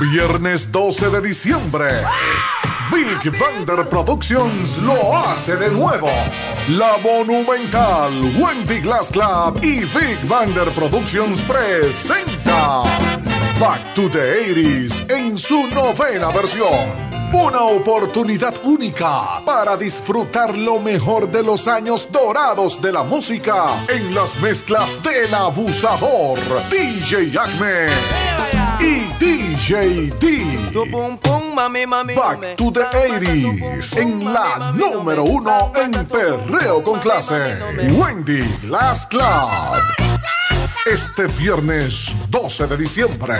Viernes 12 de diciembre. Big Vander Productions lo hace de nuevo. La Monumental, Wendy Glass Club y Big Vander Productions presenta Back to the 80s en su novena versión. Una oportunidad única para disfrutar lo mejor de los años dorados de la música en las mezclas del abusador DJ Acme y DJ D. Back to the 80s en la número uno en perreo con clase. Wendy Glass Club. Este viernes 12 de diciembre.